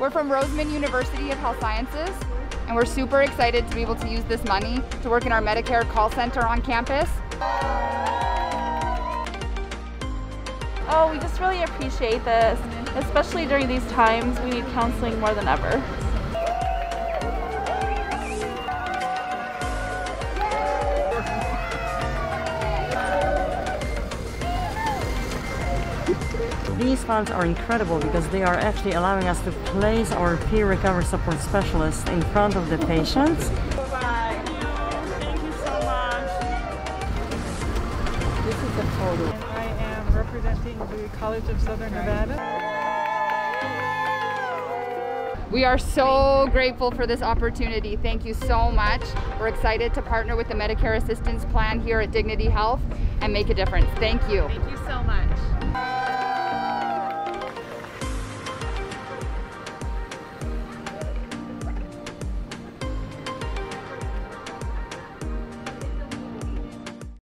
We're from Roseman University of Health Sciences, and we're super excited to be able to use this money to work in our Medicare call center on campus. Oh, we just really appreciate this, especially during these times. We need counseling more than ever. These funds are incredible because they are actually allowing us to place our peer recovery support specialists in front of the patients. Bye. Thank you so much. This is the total. I am representing the College of Southern Nevada. We are so grateful for this opportunity. Thank you so much. We're excited to partner with the Medicare Assistance Plan here at Dignity Health and make a difference. Thank you. Thank you so much.